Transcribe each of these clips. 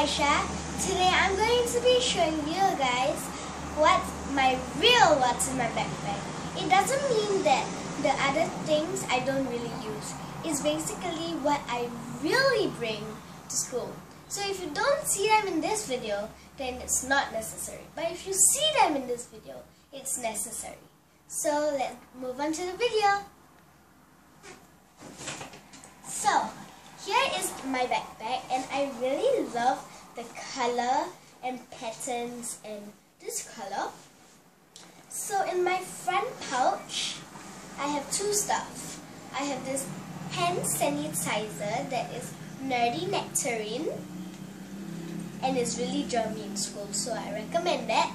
Aisha. Today I'm going to be showing you guys what my real what's in my backpack. It doesn't mean that the other things I don't really use. It's basically what I really bring to school. So if you don't see them in this video, then it's not necessary. But if you see them in this video, it's necessary. So let's move on to the video. So, my backpack and I really love the color and patterns and this color. So in my front pouch, I have two stuff. I have this hand sanitizer that is Nerdy Nectarine and it's really germy in school so I recommend that.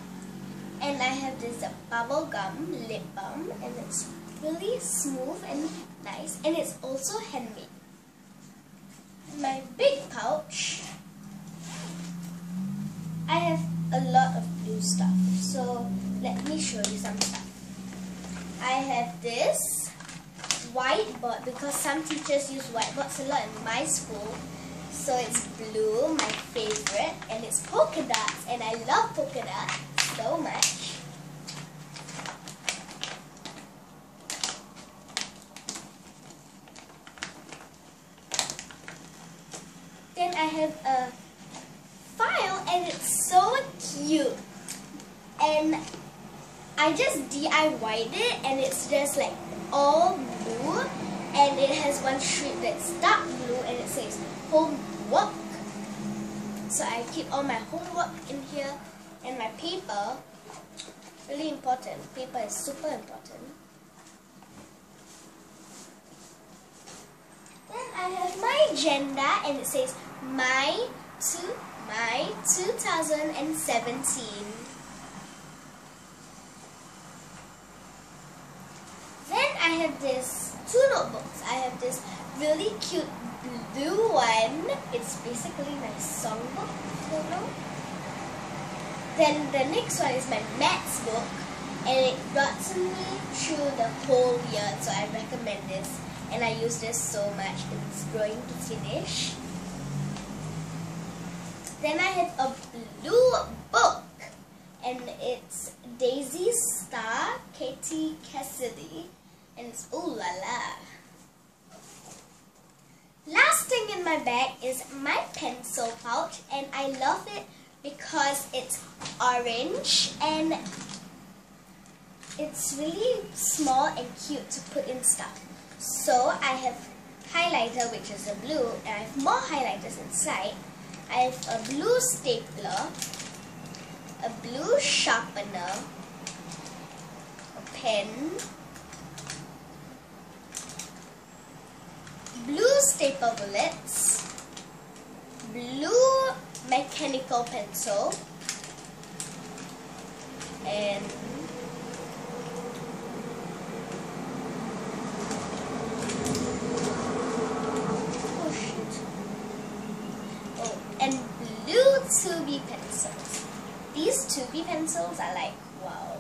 And I have this bubble gum lip balm and it's really smooth and nice and it's also handmade my big pouch, I have a lot of blue stuff. So let me show you some stuff. I have this whiteboard because some teachers use whiteboards a lot in my school. So it's blue, my favorite, and it's polka dots, and I love polka dots so much. Then I have a file and it's so cute. And I just DIYed it and it's just like all blue and it has one strip that's dark blue and it says homework. So I keep all my homework in here and my paper. Really important. Paper is super important. Then I have my agenda and it says my to my 2017. Then I have this two notebooks. I have this really cute blue one. It's basically my songbook. Then the next one is my maths book and it got to me through the whole year so I recommend this and I use this so much. It's growing to finish. Then I have a blue book and it's Daizy Star Cathy Cassidy and it's ooh la la. Last thing in my bag is my pencil pouch and I love it because it's orange and it's really small and cute to put in stuff. So I have highlighter which is a blue and I have more highlighters inside. I have a blue stapler, a blue sharpener, a pen, blue staple bullets, blue mechanical pencil, and blue 2B pencils. These 2B pencils are like, wow.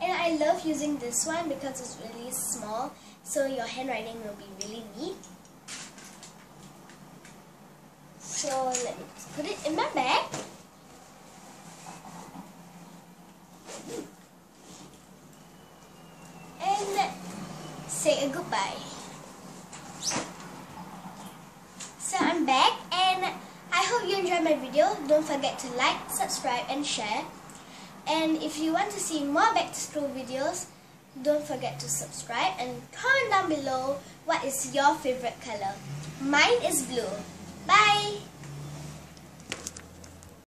And I love using this one because it's really small, so your handwriting will be really neat. So let me put it in my bag. And say a goodbye. So I'm back and Enjoyed my video. Don't forget to like, subscribe and share. And if you want to see more back to school videos, don't forget to subscribe and comment down below what is your favorite color. Mine is blue. Bye!